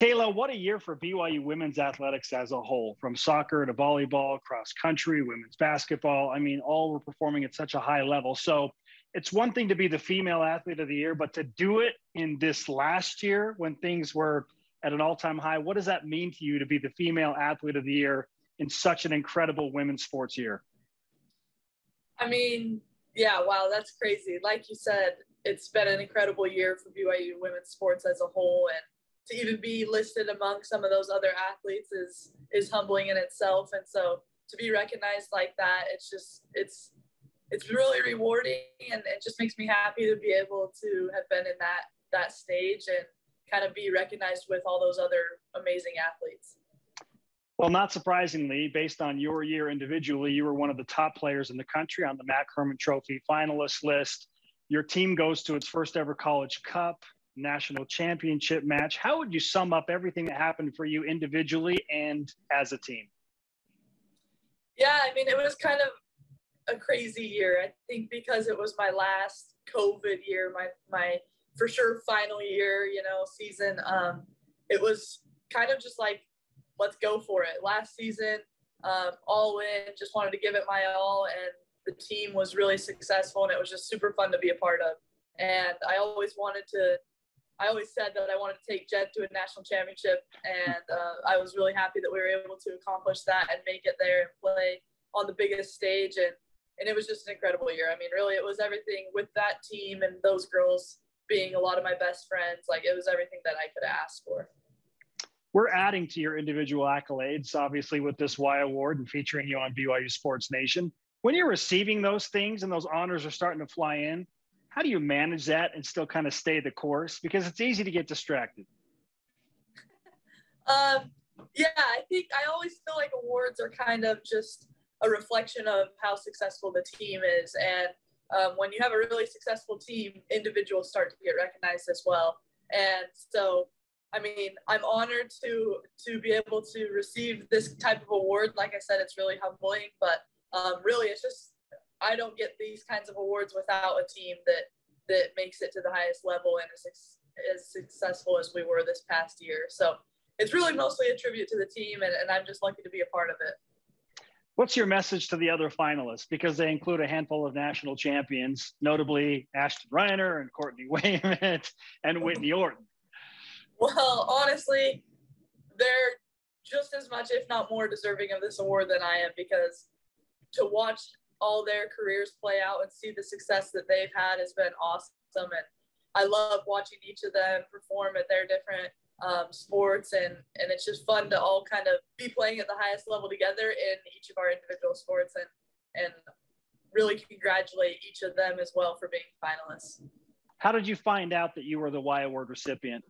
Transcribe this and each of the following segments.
Kayla, what a year for BYU women's athletics as a whole, from soccer to volleyball, cross country, women's basketball. I mean, all were performing at such a high level. So it's one thing to be the female athlete of the year, but to do it in this last year when things were at an all time high, what does that mean to you to be the female athlete of the year in such an incredible women's sports year? I mean, yeah, wow, that's crazy. Like you said, it's been an incredible year for BYU women's sports as a whole. And to even be listed among some of those other athletes is is humbling in itself. And so to be recognized like that it's just it's it's really rewarding and it just makes me happy to be able to have been in that that stage and kind of be recognized with all those other amazing athletes. Well, not surprisingly, based on your year individually, you were one of the top players in the country on the Mac Hermann Trophy finalist list. Your team goes to its first ever college cup national championship match. How would you sum up everything that happened for you individually and as a team? Yeah, I mean, it was kind of a crazy year. I think because it was my last COVID year, my my for sure final year, you know, season. Um, it was kind of just like, let's go for it. Last season, um, all in, just wanted to give it my all, and the team was really successful, and it was just super fun to be a part of. And I always wanted to I always said that I wanted to take Jet to a national championship, and uh, I was really happy that we were able to accomplish that and make it there and play on the biggest stage. And and it was just an incredible year. I mean, really, it was everything with that team and those girls being a lot of my best friends. Like it was everything that I could ask for. We're adding to your individual accolades, obviously, with this Y Award and featuring you on BYU Sports Nation. When you're receiving those things and those honors are starting to fly in, how do you manage that and still kind of stay the course? Because it's easy to get distracted. um, yeah, I think I always feel like awards are kind of just a reflection of how successful the team is. And um, when you have a really successful team, individuals start to get recognized as well. And so, I mean, I'm honored to to be able to receive this type of award. Like I said, it's really humbling, but um, really, it's just I don't get these kinds of awards without a team that that makes it to the highest level and is as successful as we were this past year. So it's really mostly a tribute to the team, and, and I'm just lucky to be a part of it. What's your message to the other finalists? Because they include a handful of national champions, notably Ashton Reiner and Courtney Wayment and Whittni Orton. Well, honestly, they're just as much, if not more, deserving of this award than I am because to watch all their careers play out and see the success that they've had has been awesome. And I love watching each of them perform at their different um, sports, and and it's just fun to all kind of be playing at the highest level together in each of our individual sports, and and really congratulate each of them as well for being finalists. How did you find out that you were the Y Award recipient?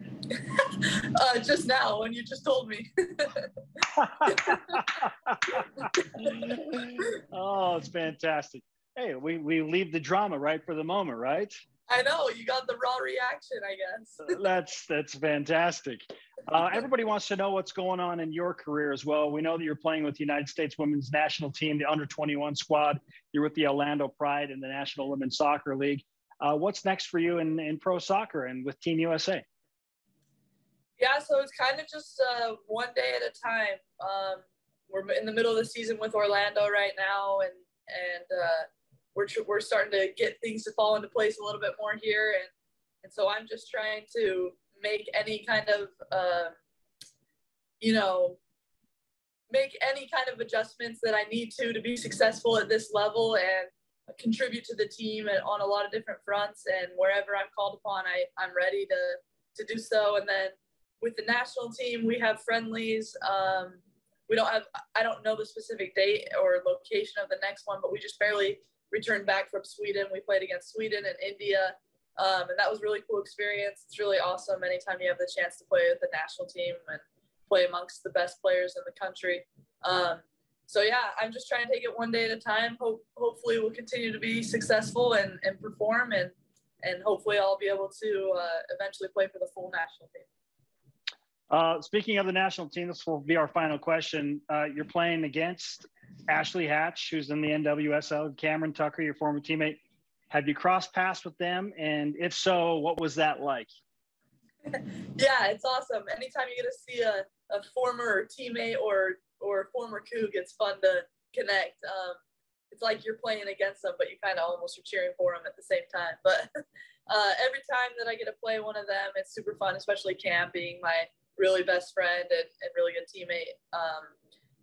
uh, just now when you just told me. oh, it's fantastic. Hey, we, we leave the drama right for the moment, right? I know you got the raw reaction, I guess. that's that's fantastic. Uh, everybody wants to know what's going on in your career as well. We know that you're playing with the United States Women's National Team, the Under 21 squad. You're with the Orlando Pride in the National Women's Soccer League. Uh, what's next for you in, in pro soccer and with Team USA? Yeah, so it's kind of just uh, one day at a time. Um, we're in the middle of the season with Orlando right now, and and uh, we're tr- we're starting to get things to fall into place a little bit more here, and and so I'm just trying to make any kind of uh, you know make any kind of adjustments that I need to to be successful at this level and contribute to the team on a lot of different fronts and wherever I'm called upon I, I'm ready to to do so and then with the national team, we have friendlies. Um, we don't have, I don't know the specific date or location of the next one, but we just barely returned back from Sweden. We played against Sweden and India. Um, and that was really cool experience. It's really awesome anytime you have the chance to play with the national team and play amongst the best players in the country. Um, so yeah, I'm just trying to take it one day at a time. Hope, hopefully we'll continue to be successful and, and perform and, and hopefully I'll be able to uh, eventually play for the full national team. Uh, speaking of the national team, this will be our final question. Uh, you're playing against Ashley Hatch, who's in the NWSL, Cameron Tucker, your former teammate. Have you crossed paths with them? And if so, what was that like? yeah, it's awesome. Anytime you get to see a, a former teammate or or former Coug, it's fun to connect. Um, it's like you're playing against them, but you kind of almost are cheering for them at the same time. But uh, every time that I get to play one of them, it's super fun, especially Cam being my really best friend and, and really good teammate. Um,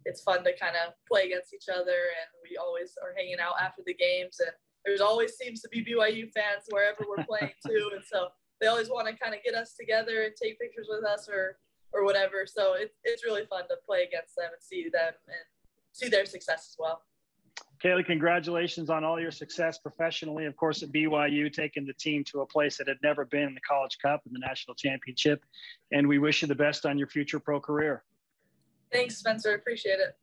it's fun to kind of play against each other, and we always are hanging out after the games. And there's always seems to be BYU fans wherever we're playing too, and so they always want to kind of get us together and take pictures with us or or whatever. So it's it's really fun to play against them and see them and see their success as well. Kaylee, congratulations on all your success professionally. Of course, at BYU, taking the team to a place that had never been in the College Cup and the national championship. And we wish you the best on your future pro career. Thanks, Spencer. Appreciate it.